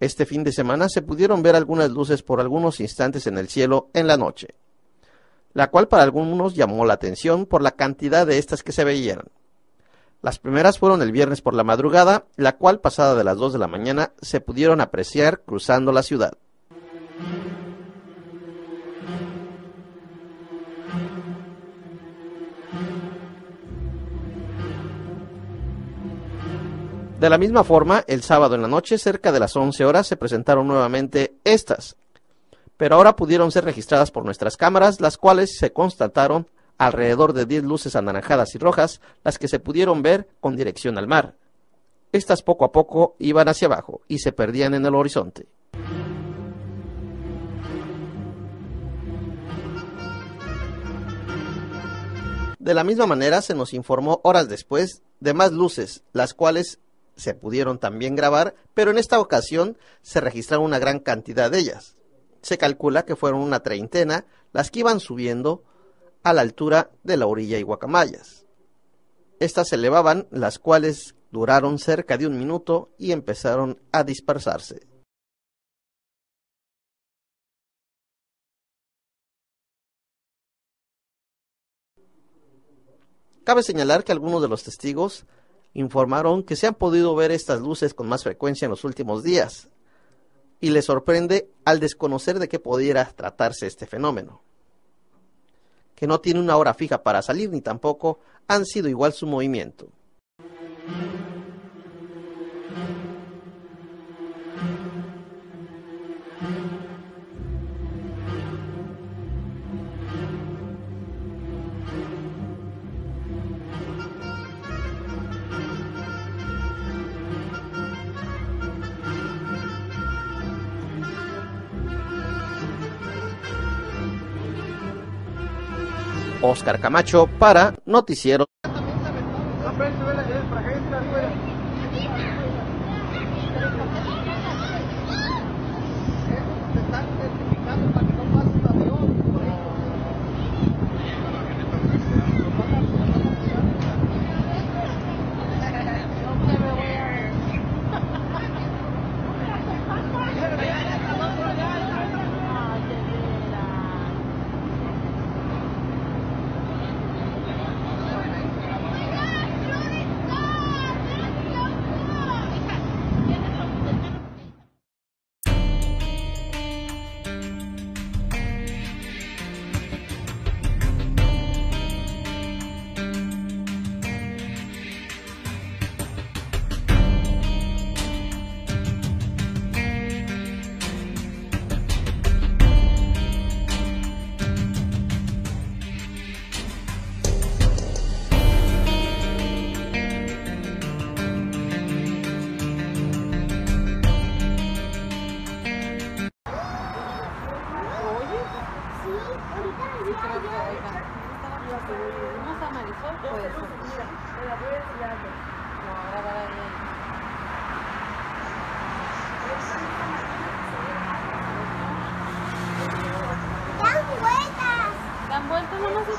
Este fin de semana se pudieron ver algunas luces por algunos instantes en el cielo en la noche, la cual para algunos llamó la atención por la cantidad de estas que se veían. Las primeras fueron el viernes por la madrugada, la cual pasada de las 2 de la mañana se pudieron apreciar cruzando la ciudad. De la misma forma, el sábado en la noche, cerca de las 11 horas, se presentaron nuevamente estas, pero ahora pudieron ser registradas por nuestras cámaras, las cuales se constataron alrededor de 10 luces anaranjadas y rojas, las que se pudieron ver con dirección al mar. Estas poco a poco iban hacia abajo y se perdían en el horizonte. De la misma manera se nos informó horas después de más luces, las cuales se pudieron también grabar, pero en esta ocasión se registraron una gran cantidad de ellas. Se calcula que fueron una treintena las que iban subiendo a la altura de la orilla y guacamayas. Estas se elevaban, las cuales duraron cerca de un minuto y empezaron a dispersarse. Cabe señalar que algunos de los testigos informaron que se han podido ver estas luces con más frecuencia en los últimos días y les sorprende al desconocer de qué pudiera tratarse este fenómeno. Que no tiene una hora fija para salir ni tampoco han sido igual su movimiento. Oscar Camacho para Noticiero.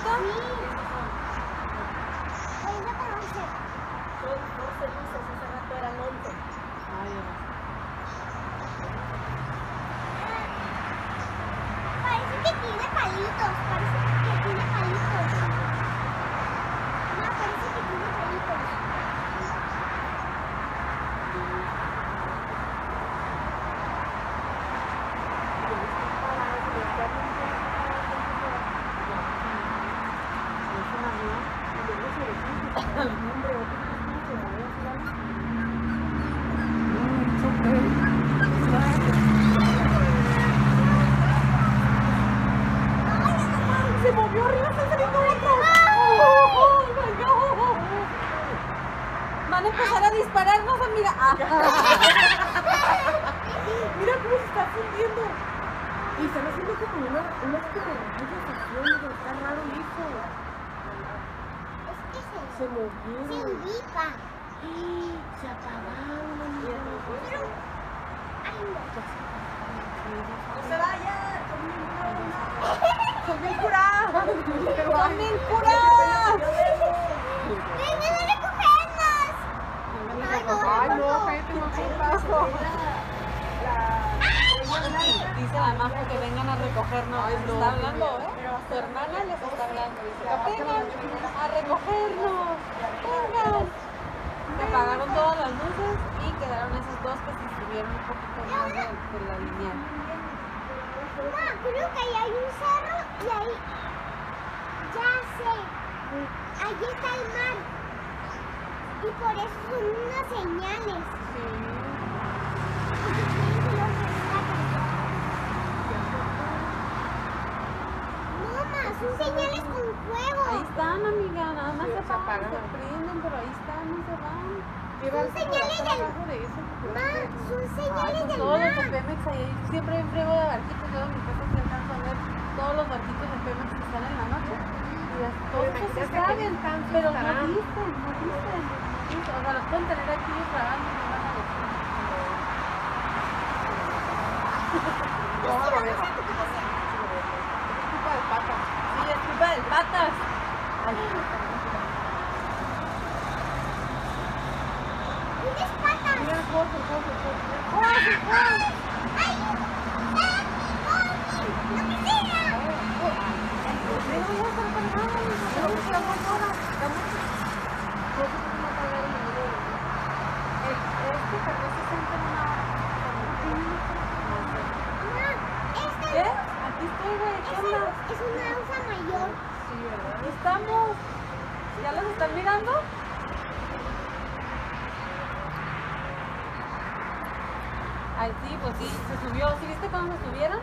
them? Están haciendo como una, unas como rayas acciones, está raro eso. Se, Se movió. se ubica. Se apagaron. Pero, ay, no. No se vayan. Son bien curadas. ¡Vengan a recogernos! Ay, no, cállate, no hagas caso. A Majo que vengan a recogernos. Les está hablando, ¿eh? Su hermana les está hablando. Vengan a recogernos. Vengan. Que apagaron todas las luces y quedaron esos dos que se estuvieron un poquito más de, de la lineal. Mamá, creo que ahí hay un cerro y ahí. Ya sé. Allí está el mar. Y por eso son unas señales. Sí. Porque quieren que los rescaten. Mamá, son señales con fuego. Ahí están, amiga. Nada más Sí, se apagan, se prenden, pero ahí están, no se van. Son señales del de eso. Son Ay, señales pues del todos los de. Pemex ahí, siempre hay un friego de barquitos, yo en mi casa se alcanzo a ver todos los barquitos de Pemex que están en la noche. Y las todos imagínate se saben, pero no dicen, no dicen, no dicen. O sea, los pueden tener aquí grabando y no van a decir. Patas. Tienes patas. Mira, corre, corre, corre. ¡Ay! ¡Ay! ¡Lo que sea! Pero ya están cargados, pero buscamos ahora. Vamos. Creo que no pagar el dinero. El- tardó 60 en una hora. Mamá, esta ¿Qué? Aquí estoy, güey. ¿Qué onda? es, una alfa mayor. Sí, ¿verdad? Estamos. ¿Ya los están mirando? Ay, sí, pues sí, se subió. ¿Sí viste cuando se subieron?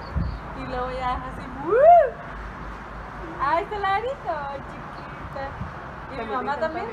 Y luego ya así, ¡Woo! ¡Ay, Celarito! chiquita! ¿Y mi mamá también?